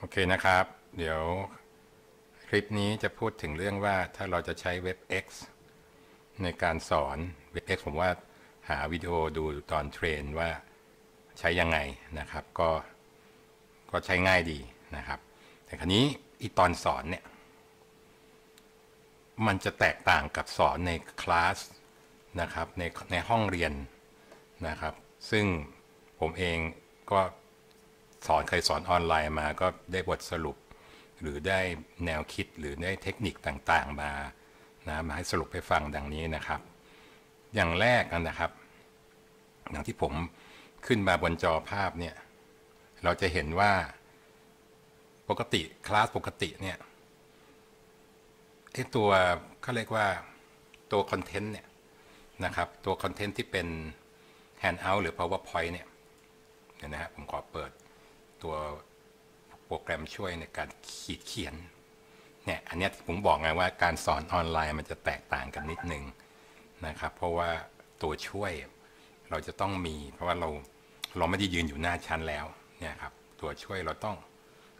โอเคนะครับ เดี๋ยวคลิปนี้จะพูดถึงเรื่องว่าถ้าเราจะใช้เว็บ X ในการสอนเว็บ X ผมว่าหาวิดีโอดูตอนเทรนว่าใช้ยังไงนะครับ ก็ก็ใช้ง่ายดีนะครับ แต่ครนี้อีตอนสอนเนี่ย มันจะแตกต่างกับสอนในคลาสนะครับในในห้องเรียนนะครับ ซึ่งผมเองก็ สอนเคยสอนออนไลน์มาก็ได้บทสรุป หรือได้แนวคิดหรือได้เทคนิคต่างๆมานะมาให้สรุปให้ฟังดังนี้นะครับ อย่างแรกนะครับ อย่างที่ผมขึ้นมาบนจอภาพเนี่ย เราจะเห็นว่าปกติคลาสปกติเนี่ยไอตัวเขาเรียกว่าตัวคอนเทนต์เนี่ยนะครับ ตัวคอนเทนต์ที่เป็น Handout หรือ PowerPoint เนี่ยเนะฮะผมขอเปิด ตัวโปรแกรมช่วยในการขีดเขียนเนี่ยอันนี้ผมบอกไงว่าการสอนออนไลน์มันจะแตกต่างกันนิดนึงนะครับ เพราะว่าตัวช่วยเราจะต้องมี เพราะว่าเราเราไม่ได้ยืนอยู่หน้าชั้นแล้วเนี่ยครับตัวช่วยเราต้อง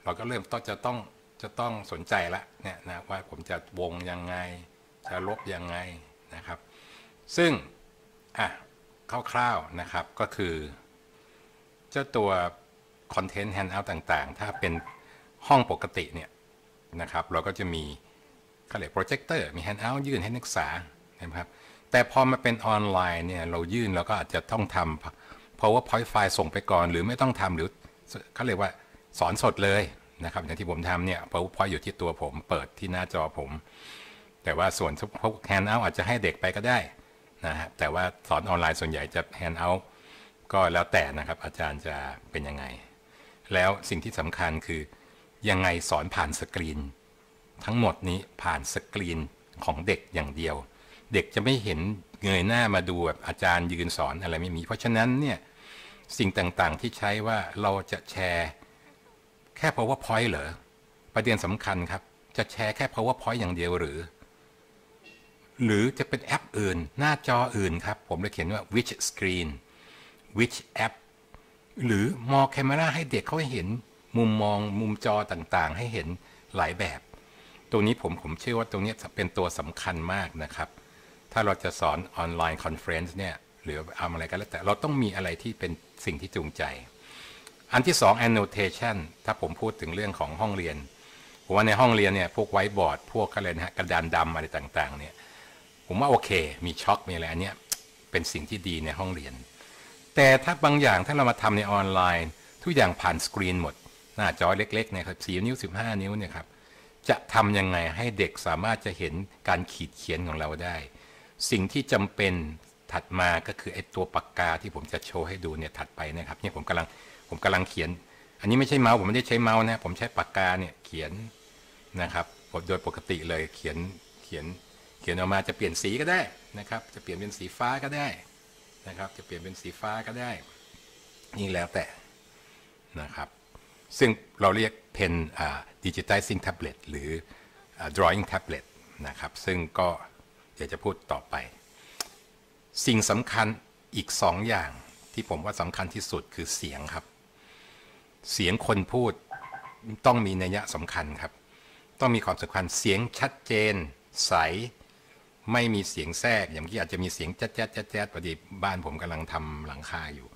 เราก็เริ่มต้องจะต้องจะต้องสนใจละเนี่ยนะว่าผมจะวงยังไง จะลบยังไงนะครับ ซึ่งอะคร่าวๆนะครับก็คือ เจ้าตัว content handout ต่างๆ ถ้าเป็นห้องปกติเนี่ยนะครับ เราก็จะมีเขาเรียกโปรเจคเตอร์มี handout ยื่นให้นักศึกษานะครับ แต่พอมาเป็นออนไลน์เนี่ยเรายื่นเราก็อาจจะต้องทำ powerpoint ไฟล์ส่งไปก่อน หรือไม่ต้องทำหรือเขาเรียกว่าสอนสดเลยนะครับอย่างที่ผมทำเนี่ย powerpoint อยู่ที่ตัวผมเปิดที่หน้าจอผม แต่ว่าส่วนพวก handout อาจจะให้เด็กไปก็ได้นะฮะแต่ว่าสอนออนไลน์ส่วนใหญ่จะ handout ก็แล้วแต่นะครับอาจารย์จะเป็นยังไง แล้วสิ่งที่สำคัญคือยังไงสอนผ่านสกรีน ทั้งหมดนี้ผ่านสกรีนของเด็กอย่างเดียว เด็กจะไม่เห็นเงยหน้ามาดูแบบอาจารย์ยืนสอนอะไรไม่มี เพราะฉะนั้นเนี่ยสิ่งต่างๆที่ใช้ว่าเราจะแชร์แค่ powerpoint เหรอ ประเด็นสำคัญครับ จะแชร์แค่ powerpoint อย่างเดียวหรือ หรือจะเป็นแอปอื่น หน้าจออื่นครับ ผมเลยเขียนว่า which screen which app หรือมองแคม e r a ให้เด็กเขาเห็นมุมมองมุมจอต่างๆ ให้เห็นหลายแบบ ตรงนี้ผมผมเชื่อว่าตรงนี้เป็นตัวสำคัญมากนะครับ ถ้าเราจะสอนออนไลน์ conference เนี่ยหรือเอาอะไรก็แล้วแต่เราต้องมีอะไรที่เป็นสิ่งที่จูงใจ อันที่สอง annotation ถ้าผมพูดถึงเรื่องของห้องเรียนผมว่าในห้องเรียนเนี่ยพวกไวท์บอร์ดพวกอะไรนะฮะกระดานดำอะไรต่างๆเนี่ยผมว่าโอเค มีชอล์กมีอะไรอันเนี้ยเป็นสิ่งที่ดีในห้องเรียน แต่ถ้าบางอย่างถ้าเรามาทำในออนไลน์ ทุกอย่างผ่านสกรีนหมด หน้าจอเล็กๆเนี่ยครับสี่นิ้ว 15 นิ้วเนี่ยครับจะทำยังไงให้เด็กสามารถจะเห็นการขีดเขียนของเราได้ สิ่งที่จำเป็นถัดมาก็คือไอ้ตัวปากกาที่ผมจะโชว์ให้ดูเนี่ยถัดไปนะครับเนี่ยผมกำลังผมกำลังเขียน อันนี้ไม่ใช่เมาส์ผมไม่ได้ใช้เมาส์นะผมใช้ปากกาเนี่ยเขียนนะครับโดยปกติเลยเขียนเขียนเขียนออกมาจะเปลี่ยนสีก็ได้นะครับ จะเปลี่ยนเป็นสีฟ้าก็ได้ นะครับ จะเปลี่ยนเป็นสีฟ้าก็ได้นี่แล้วแต่นะครับ ซึ่งเราเรียก pen digitizing tablet หรือ drawing tablet นะครับ ซึ่งก็เดี๋ยวจะพูดต่อไป สิ่งสำคัญอีกสองอย่างที่ผมว่าสำคัญที่สุดคือเสียงครับ เสียงคนพูดต้องมีนัยสำคัญครับ ต้องมีความสำคัญเสียงชัดเจน ใส ไม่มีเสียงแทรกอย่างที่อาจจะมีเสียงแจ๊ดแจ๊ดแจ๊ดแจ๊ดพอดีบ้านผมกำลังทำหลังคาอยู่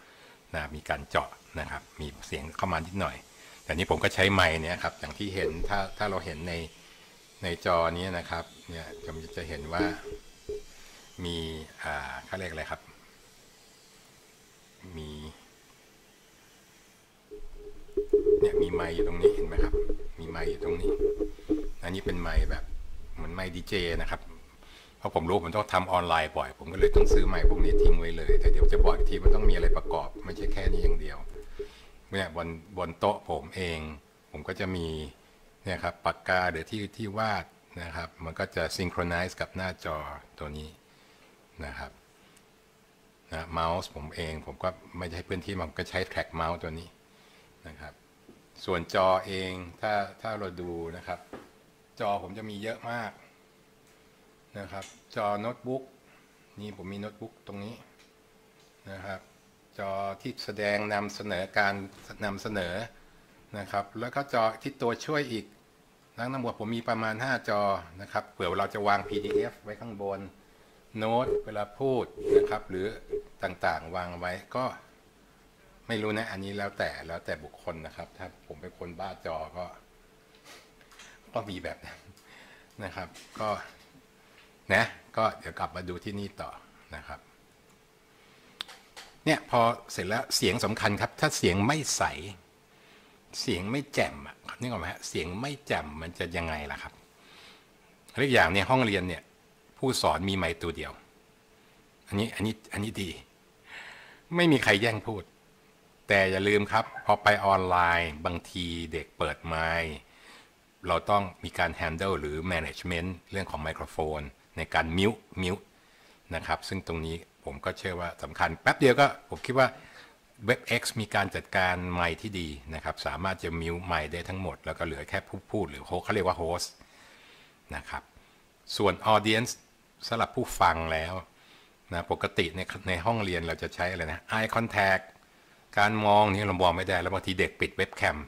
นะมีการเจาะนะครับ มีเสียงเข้ามานิดหน่อย แต่นี้ผมก็ใช้ไม้เนี่ยครับอย่างที่เห็นถ้าถ้าเราเห็นในในจอนี้นะครับเนี่ยจะจะเห็นว่ามีอ่าเขาเรียกอะไรครับ มีเนี่ยมีไม้อยู่ตรงนี้เห็นไหมครับ มีไม้อยู่ตรงนี้ อันนี้เป็นไม้แบบเหมือนไม้ดีเจนะครับ เพราะผมรู้ผมต้องทำออนไลน์บ่อย ผมก็เลยต้องซื้อไม้พวกนี้ทิ้งไว้เลย แต่เดี๋ยวจะบอกอีกทีมันต้องมีอะไรประกอบ ไม่ใช่แค่นี้อย่างเดียวเนี่ยบนบนโต๊ะผมเอง ผมก็จะมีเนี่ยครับปากกาหรือที่ที่วาดนะครับ มันก็จะซิงโครไนซ์กับหน้าจอตัวนี้นะครับนะเมาส์ผมเองผมก็ไม่ใช้พื้นที่มันก็ใช้แทร็กเมาส์ตัวนี้นะครับ ส่วนจอเองถ้าถ้าเราดูนะครับ จอผมจะมีเยอะมาก นะครับ จอโน้ตบุ๊กนี่ผมมีโน้ตบุ๊กตรงนี้นะครับ จอที่แสดงนำเสนอการนำเสนอนะครับ แล้วก็จอที่ตัวช่วยอีกทั้งทั้งหมดผมมีประมาณ 5 จอนะครับเผื่อเราจะวาง PDF ไว้ข้างบนโน้ตเวลาพูดนะครับ หรือต่างๆวางไว้ก็ไม่รู้นะอันนี้แล้วแต่แล้วแต่บุคคลนะครับ ถ้าผมเป็นคนบ้าจอก็ ก็มีแบบนั้นนะครับ ก็ นะก็เดี๋ยวกลับมาดูที่นี่ต่อนะครับเนี่ยพอเสร็จแล้วเสียงสำคัญครับ ถ้าเสียงไม่ใส เสียงไม่แจ่มอะนี่ก่อนไหมฮะเสียงไม่แจ่มมันจะยังไงล่ะครับเรื่องอย่างในห้องเรียนเนี่ยผู้สอนมีไมค์ตัวเดียว อันนี้อันนี้อันนี้ดี ไม่มีใครแย่งพูด แต่อย่าลืมครับพอไปออนไลน์บางทีเด็กเปิดไมค์เราต้องมีการ handle หรือ management เรื่องของไมโครโฟน ในการมิวมิวนะครับ ซึ่งตรงนี้ผมก็เชื่อว่าสำคัญ แป๊บเดียวก็ผมคิดว่า WebX มีการจัดการไมค์ที่ดีนะครับ สามารถจะมิวไมค์ได้ทั้งหมด แล้วก็เหลือแค่ผู้พูด หรือโฮเขาเรียกว่าโฮสนะครับ ส่วน Audience สำหรับผู้ฟังแล้วนะปกติในในห้องเรียนเราจะใช้อะไรนะ Eye Contact การมองนี่เรามองไม่ได้ แล้วบางทีเด็กปิดเว็บแคม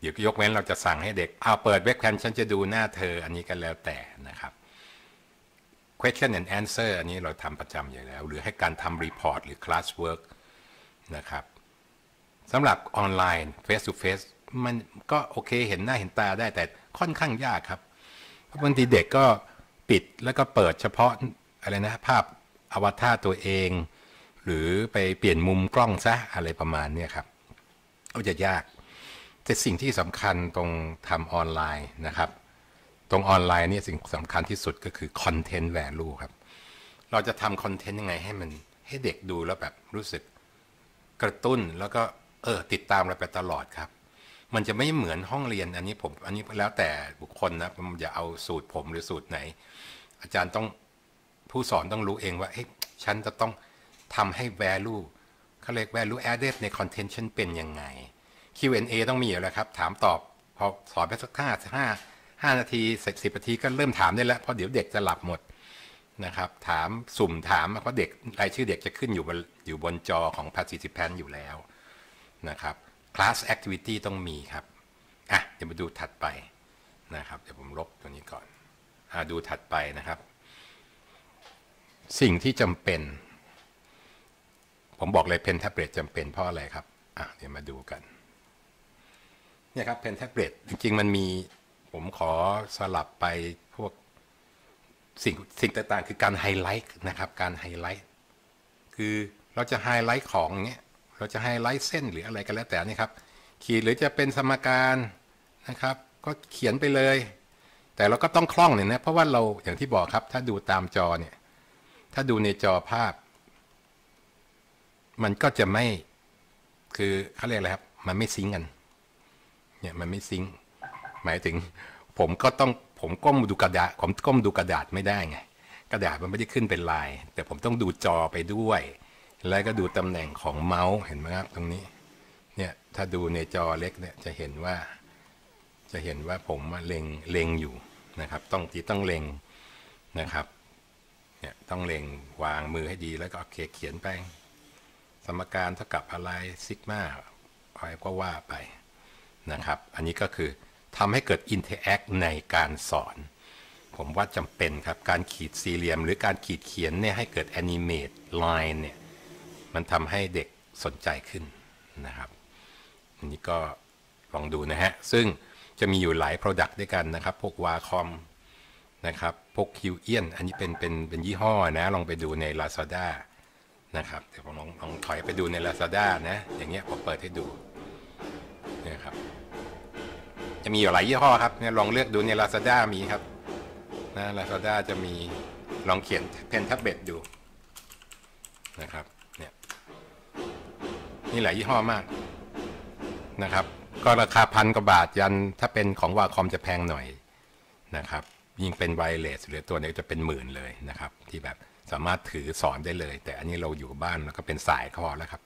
เดี๋ยวยกเว้นเราจะสั่งให้เด็กเอาเปิดเว็บแคมฉันจะดูหน้าเธออันนี้ก็แล้วแต่นะครับ question and answer อันนี้เราทำประจำอยู่แล้ว หรือให้การทำ report หรือ class work นะครับสำหรับออนไลน์ face to face มันก็โอเคเห็นหน้าเห็นตาได้แต่ค่อนข้างยากครับบางทีเด็กก็ปิดแล้วก็เปิดเฉพาะอะไรนะภาพอวตารตัวเอง หรือไปเปลี่ยนมุมกล้องซะอะไรประมาณนี้ครับก็จะยาก แต่สิ่งที่สำคัญตรงทำออนไลน์นะครับ ตรงออนไลน์นี่สิ่งสำคัญที่สุดก็คือ Content Value ครับ เราจะทำคอนเทนต์ยังไงให้มันให้เด็กดูแล้วแบบรู้สึกกระตุ้นแล้วก็เออติดตามเราไปตลอดครับ มันจะไม่เหมือนห้องเรียนอันนี้ผม อันนี้แล้วแต่บุคคลนะผมจะเอาสูตรผมหรือสูตรไหน อาจารย์ต้องผู้สอนต้องรู้เองว่าเฮ้ยฉันจะต้องทำให้ value เขาเรียก value added ใน content ฉันเป็นยังไง Q&A ต้องมีอยู่แล้วครับ ถามตอบพอสอนไปสักห้าห้า ห้านาทีสิบนาทีก็เริ่มถามได้แล้วเพราะเดี๋ยวเด็กจะหลับหมดนะครับ ถามสุ่มถามเพราะเด็กรายชื่อเด็กจะขึ้นอยู่บนอยู่บนจอของ participant อยู่แล้วนะครับ class activity ต้องมีครับอะเดี๋ยวมาดูถัดไปนะครับ เดี๋ยวผมลบตัวนี้ก่อนอะดูถัดไปนะครับ สิ่งที่จำเป็น ผมบอกเลยเพนแท็บเล็ตจำเป็นเพราะอะไรครับอะเดี๋ยวมาดูกันเนี่ยครับเพนแท็บเล็ตจริงๆ มันมี ผมขอสลับไปพวกสิ่งสิ่งต่างๆ คือการไฮไลท์นะครับ การไฮไลท์ คือเราจะไฮไลท์ของเนี้ยเราจะไฮไลท์เส้นหรืออะไรกันแล้วแต่นี่ครับ ขีดหรือจะเป็นสมการนะครับ ก็เขียนไปเลย แต่เราก็ต้องคล่องเนี่ยนะเพราะว่าเราอย่างที่บอกครับ ถ้าดูตามจอเนี่ย ถ้าดูในจอภาพ มันก็จะไม่คือเขาเรียกอะไรครับ มันไม่ซิงกัน เนี่ยมันไม่ซิง หมายถึง ผมก็ต้องผมก้มดูกระดาษผมก้มดูกระดาษไม่ได้ไงกระดาษมันไม่ได้ขึ้นเป็นลาย แต่ผมต้องดูจอไปด้วย แล้วก็ดูตำแหน่งของเมาส์เห็นไหมครับตรงนี้เนี่ยถ้าดูในจอเล็กเนี่ยจะเห็นว่า จะเห็นว่าผมเล็งเล็งอยู่นะครับ ต้องที่ต้องเล็งนะครับเนี่ยต้องเล็งวางมือให้ดีแล้วก็โอเคเขียนไปสมการเท่ากับอะไรซิกมาอะไรก็ว่าไปนะครับ อันนี้ก็คือ ทำให้เกิด interact ในการสอน ผมว่าจำเป็นครับ การขีดสี่เหลี่ยม หรือการขีดเขียนเนี่ยให้เกิด animate line เนี่ย มันทำให้เด็กสนใจขึ้นนะครับ อันนี้ก็ลองดูนะฮะ ซึ่งจะมีอยู่หลาย Product ด้วยกันนะครับ พวก Wacom นะครับพวก q เอียน อันนี้เป็นเป็นเป็นยี่ห้อนะ ลองไปดูใน Lazada นะครับเดี๋ยวผมลองลองถอยไปดูใน Lazada นะ อย่างเงี้ยผมเปิดให้ดูนี่ครับ จะมีอยู่หลายยี่ห้อครับเนี่ยลองเลือกดูใน Lazada มีครับนะ Lazada จะมีลองเขียนเพนแท็บเล็ตดูนะครับเนี่ยนี่หลายยี่ห้อมากนะครับ ก็ราคาพันกว่าบาทยันถ้าเป็นของวาคอมจะแพงหน่อยนะครับ ยิ่งเป็นไวเลสหรือตัวนี้จะเป็นหมื่นเลยนะครับ ที่แบบสามารถถือสอนได้เลย แต่อันนี้เราอยู่บ้านแล้วก็เป็นสายก็พอแล้วครับ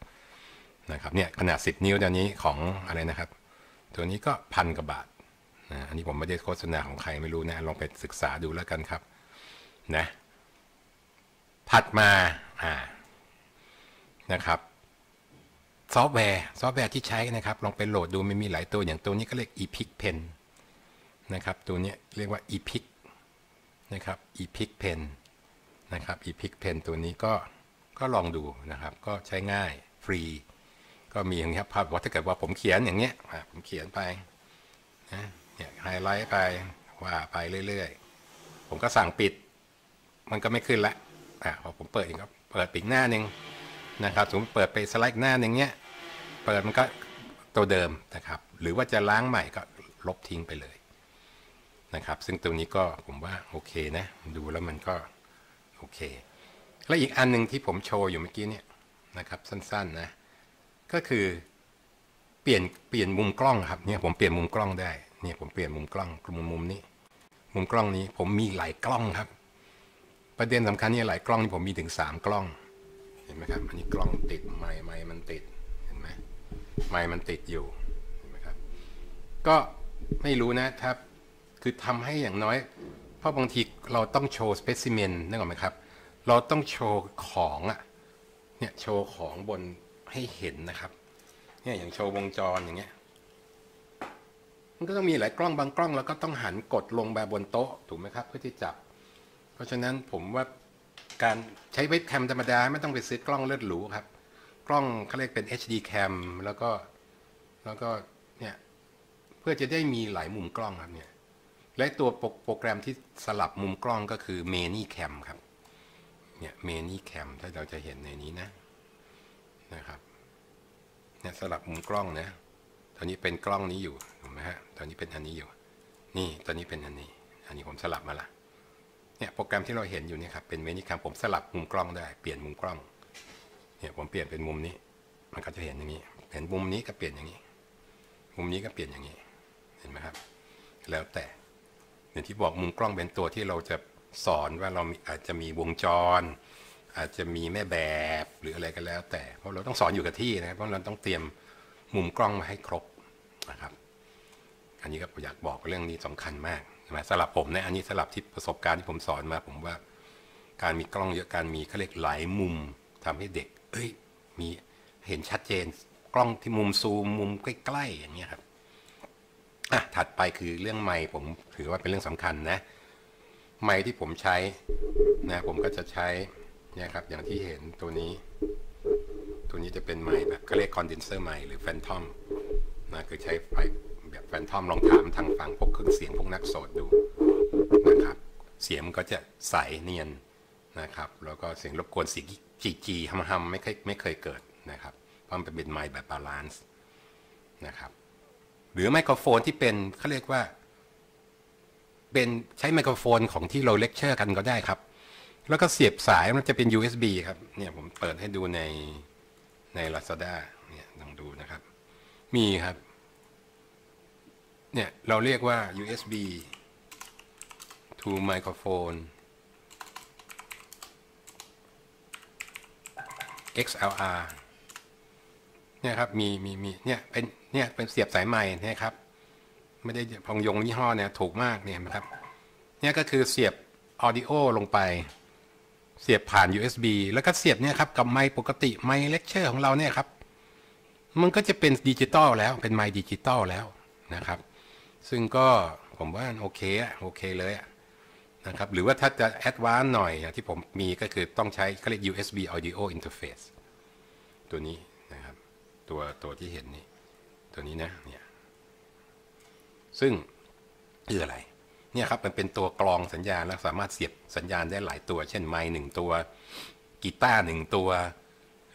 นะครับเนี่ยขนาด 10 นิ้วตัวนี้ของอะไรนะครับ ตัวนี้ก็พันกว่าบาทนะอันนี้ผมไม่ได้โฆษณาของใครไม่รู้นะ ลองไปศึกษาดูแล้วกันครับ นะ ถัดมาอ่านะครับ ซอฟต์แวร์ ซอฟต์แวร์ที่ใช้นะครับ ลองไปโหลดดูมันมีหลายตัวอย่างตัวนี้ก็เรียก Epic Pen นะครับ ตัวนี้เรียกว่า Epic นะครับ Epic Pen นะครับ Epic Pen ตัวนี้ก็ก็ลองดูนะครับ ก็ใช้ง่ายฟรี ก็มีอย่างนี้ครับภาพว่าถ้าเกิดว่าผมเขียนอย่างเงี้ยผมเขียนไปนะเนี่ยไฮไลท์ไปว่าไปเรื่อยๆ ผมก็สั่งปิด มันก็ไม่ขึ้นละอะพอผมเปิดอีกก็เปิดปิดหน้าหนึ่งนะครับสมมติเปิดไปสไลด์หน้าหนึ่งเนี้ยเปิดมันก็ตัวเดิมนะครับ หรือว่าจะล้างใหม่ก็ลบทิ้งไปเลยนะครับ ซึ่งตรงนี้ก็ผมว่าโอเคนะ ดูแล้วมันก็โอเค และอีกอันหนึ่งที่ผมโชว์อยู่เมื่อกี้เนี่ยนะครับสั้นๆนะ ก็คือเปลี่ยนเปลี่ยนมุมกล้องครับเนี่ยผมเปลี่ยนมุมกล้องได้เนี่ยผมเปลี่ยนมุมกล้องมุมมุมนี้ มุมกล้องนี้ผมมีหลายกล้องครับ ประเด็นสำคัญเนี่ยหลายกล้องนี่ผมมีถึงสามกล้อง เห็นไหมครับอันนี้กล้องติดไม้ไม้มันติดเห็นไหมไม้มันติดอยู่เห็นไหมครับ ก็ไม่รู้นะถ้าคือทำให้อย่างน้อย เพราะบางทีเราต้องโชว์สเปซิเมนนึกออกไหมครับ เราต้องโชว์ของอะเนี่ยโชว์ของบน ให้เห็นนะครับเนี่ยอย่างโชว์วงจรอย่างเงี้ยมันก็ต้องมีหลายกล้องบางกล้องแล้วก็ต้องหันกดลงแบบบนโต๊ะถูกไหมครับเพื่อที่จับ เพราะฉะนั้นผมว่าการใช้เว็บแคมธรรมดาไม่ต้องไปซื้อกล้องเลือดหรูครับ กล้องเขาเรียกเป็น HD cam แล้วก็แล้วก็เนี่ยเพื่อจะได้มีหลายมุมกล้องครับเนี่ยและตัวโปรโปรแกรมที่สลับมุมกล้องก็คือ Many Cam ครับเนี่ย Many Cam ถ้าเราจะเห็นในนี้นะ นะครับเนี่ยสลับมุมกล้องนะตอนนี้เป็นกล้องนี้อยู่ถูกไหมฮะตอนนี้เป็นอันนี้อยู่ นี่ตอนนี้เป็นอันนี้ อันนี้ผมสลับมาละเนี่ยโปรแกรมที่เราเห็นอยู่นี่ครับเป็นเมนิคัมผมสลับมุมกล้องได้เปลี่ยนมุมกล้องเนี่ยผมเปลี่ยนเป็นมุมนี้ มันก็จะเห็นอย่างนี้ เห็นมุมนี้ก็เปลี่ยนอย่างนี้ มุมนี้ก็เปลี่ยนอย่างนี้ เห็นไหมครับ แล้วแต่อย่างที่บอกมุมกล้องเป็นตัวที่เราจะสอนว่าเราอาจจะมีวงจร อาจจะมีแม่แบบหรืออะไรก็แล้ว แต่ เพราะเราต้องสอนอยู่กับที่นะครับเพราะเราต้องเตรียมมุมกล้องมาให้ครบนะครับ อันนี้ก็อยากบอกเรื่องนี้สำคัญมากนะสำหรับผมนะอันนี้สำหรับที่ประสบการณ์ที่ผมสอนมา ผมว่า การมีกล้องเยอะการมีเขาเรียกหลายมุมทำให้เด็ก เอ้ย มีเห็นชัดเจนกล้องที่มุมซูมมุมใกล้ๆอย่างเงี้ยครับอะถัดไปคือเรื่องไม้ผมถือว่าเป็นเรื่องสำคัญนะไมค์ที่ผมใช้นะผมก็จะใช้ เนี่ยครับอย่างที่เห็นตัวนี้ ตัวนี้จะเป็นไมค์แบบเขาเรียกคอนเดนเซอร์ไมค์หรือ phantom นะคือใช้ไฟแบบ phantom ลองถามทางฝั่งพวกเครื่องเสียงพวกนักโสตดูนะครับเสียงมันก็จะใสเนียนนะครับแล้วก็เสียงรบกวนเสียงจี่จี่ฮัมฮัมไม่เคยไม่เคยเกิดนะครับเพราะมันเป็นไมค์แบบ balance นะครับหรือไมโครโฟนที่เป็นเขาเรียกว่า เป็นใช้ไมโครโฟนของที่เราเลคเชอร์กันก็ได้ครับ แล้วก็เสียบสายมันจะเป็น USB ครับ เนี่ยผมเปิดให้ดูในใน Lazada เนี่ยลองดูนะครับ มีครับ เนี่ยเราเรียกว่า USB to microphone XLR เนี่ยครับ มีมีมีเนี่ยเป็นเนี่ยเป็นเสียบสายไมค์เนี่ยครับ ไม่ได้พองยงยี่ห้อเนี่ยถูกมากเนี่ยนะครับ เนี่ยก็คือเสียบ audio ลงไป เสียบผ่าน USB แล้วก็เสียบเนี่ยครับกับไมค์ปกติไมค์เลคเชอร์ของเราเนี่ยครับมันก็จะเป็นดิจิตอลแล้วเป็นไมค์ดิจิตอลแล้วนะครับ ซึ่งก็ผมว่าโอเคอะโอเคเลยอะนะครับหรือว่าถ้าจะ advance หน่อยที่ผมมีก็คือต้องใช้เขาเรียก USB audio interface ตัวนี้นะครับ ตัวตัวที่เห็นนี่ ตัวนี้นะเนี่ยซึ่งคืออะไร เนี่ยครับมันเป็นตัวกรองสัญญาณแล้วสามารถเสียบสัญญาณได้หลายตัว เช่นไมค์หนึ่งตัวกีตาร์หนึ่งตัว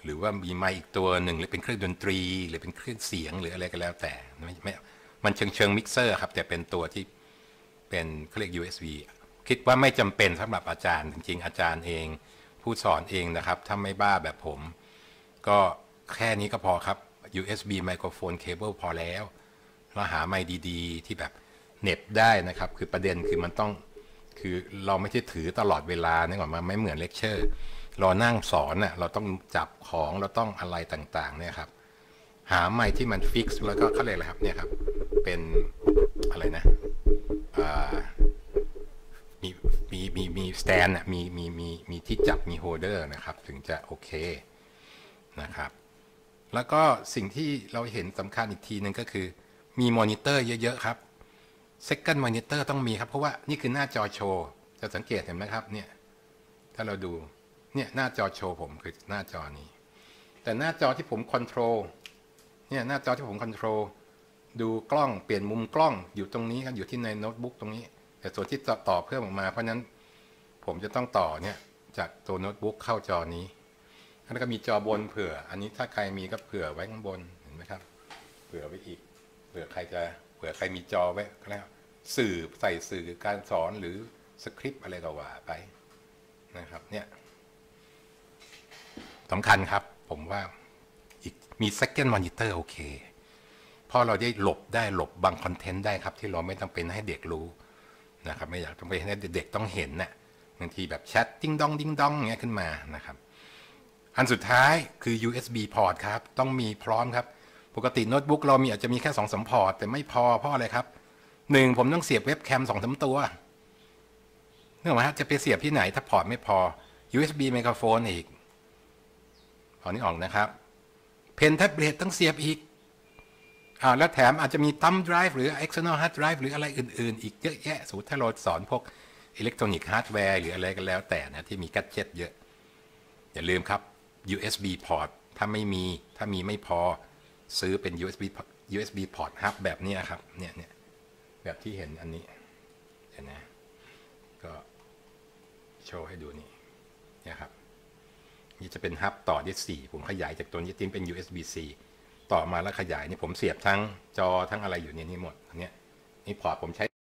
หรือว่ามีไมค์อีกตัวหนึ่งหรือเป็นเครื่องดนตรี หรือเป็นเครื่องเสียงหรืออะไรก็แล้วแต่ไม่ไม่มันเชิงเชิงมิกเซอร์ครับ แต่เป็นตัวที่เป็นเขาเรียก USB คิดว่าไม่จำเป็นสำหรับอาจารย์ จริงๆอาจารย์เอง ผู้สอนเองนะครับ ถ้าไม่บ้าแบบผม ก็แค่นี้ก็พอครับ USB ไมโครโฟนเคเบิลพอแล้วเราหาไมค์ดี ๆ ที่แบบ เหน็บได้นะครับ คือประเด็นคือมันต้องคือเราไม่ใช่ถือตลอดเวลานึกออกไหมไม่เหมือนเลคเชอร์เรานั่งสอนน่ะเราต้องจับของเราต้องอะไรต่างๆ เนี่ยครับ หาไมค์ที่มัน fix แล้วก็เขาเรียกอะไรครับเนี่ยครับ เป็นอะไรนะมีมีมีมี stand อะมีมีมีมีที่จับมี holder นะครับ ถึงจะโอเคนะครับ แล้วก็สิ่งที่เราเห็นสำคัญอีกทีหนึ่งก็คือมีมอนิเตอร์เยอะ ๆ ครับ second monitor ต้องมีครับ เพราะว่านี่คือหน้าจอโชว์ จะสังเกตเห็นไหมครับเนี่ยถ้าเราดูเนี่ยหน้าจอโชว์ผมคือหน้าจอนี้ แต่หน้าจอที่ผม control เนี่ยหน้าจอที่ผม controlดูกล้องเปลี่ยนมุมกล้องอยู่ตรงนี้ครับอยู่ที่ในโน้ตบุ๊กตรงนี้ แต่ส่วนที่ต่อเพิ่มออกมา เพราะนั้นผมจะต้องต่อเนี่ยจากตัวโน้ตบุ๊กเข้าจอนี้แล้วก็มีจอบนเผื่อ อันนี้ถ้าใครมีก็เผื่อไว้ข้างบนเห็นไหมครับ เผื่อไว้อีกเผื่อใครจะ ผื่อใครมีจอไว้ก็แล้วสื่อใส่สื่อการสอนหรือสคริปต์อะไรก็ว่าไปนะครับเนี่ยสำคัญครับผมว่าอีกมี second monitor โอเคเพราะเราได้หลบได้หลบบาง content ได้ครับ ที่เราไม่ต้องเป็นให้เด็กรู้นะครับ ไม่อยากต้องไปให้เด็กต้องเห็นน่ะบางทีแบบแชทดิ้งดองดิ้งดองอย่างเงี้ยขึ้นมานะครับ อันสุดท้ายคือ USB port ครับ ต้องมีพร้อมครับ ปกติโน้ตบุ๊กเรามีอาจจะมีแค่สองสาม port แต่ไม่พอเพราะอะไรครับหนึ่งผมต้องเสียบเว็บแคมสองสามตัวนึกออกไหมฮะจะไปเสียบที่ไหนถ้า port ไม่พอ USB ไมโครโฟนอีกพอนึกออกนะครับ pen tablet ต้องเสียบอีกอ่าแล้วแถมอาจจะมี thumb drive หรือ external hard drive หรืออะไรอื่น ๆ อีกเยอะแยะสมมติถ้าเราสอนพวกอิเล็กทรอนิกส์ฮาร์ดแวร์หรืออะไรก็แล้วแต่นะ ที่มี gadget เยอะ อย่าลืมครับ USB port ถ้าไม่มีถ้ามีไม่พอ ซื้อเป็น USB USB port hub แบบนี้ครับ เนี่ยเนี่ยแบบที่เห็นอันนี้เห็นนะ ก็โชว์ให้ดูนี่นี่ครับ นี่จะเป็นฮับต่อ USB 4ผมขยายจากตัวนี้ทิ้งเป็น USB C ต่อมาแล้วขยายนี่ผมเสียบทั้งจอทั้งอะไรอยู่ในนี้หมดอันเนี้ยนี่พอร์ตผมใช้